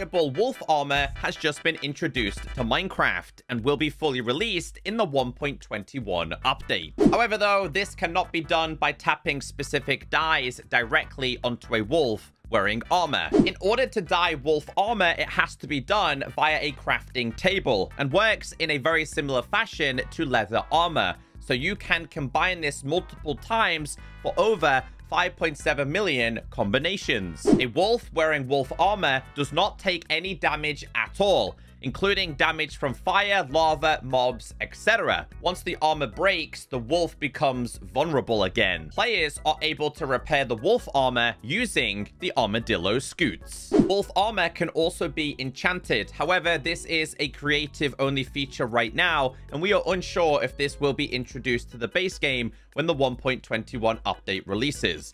wolf armor has just been introduced to Minecraft and will be fully released in the 1.21 update. However, though, this cannot be done by tapping specific dyes directly onto a wolf wearing armor. In order to dye wolf armor, it has to be done via a crafting table and works in a very similar fashion to leather armor. So you can combine this multiple times for over 5.7 million combinations. A wolf wearing wolf armor does not take any damage at all including damage from fire, lava, mobs, etc. Once the armor breaks, the wolf becomes vulnerable again. Players are able to repair the wolf armor using the armadillo scutes. Wolf armor can also be enchanted. However, this is a creative only feature right now, and we are unsure if this will be introduced to the base game when the 1.21 update releases.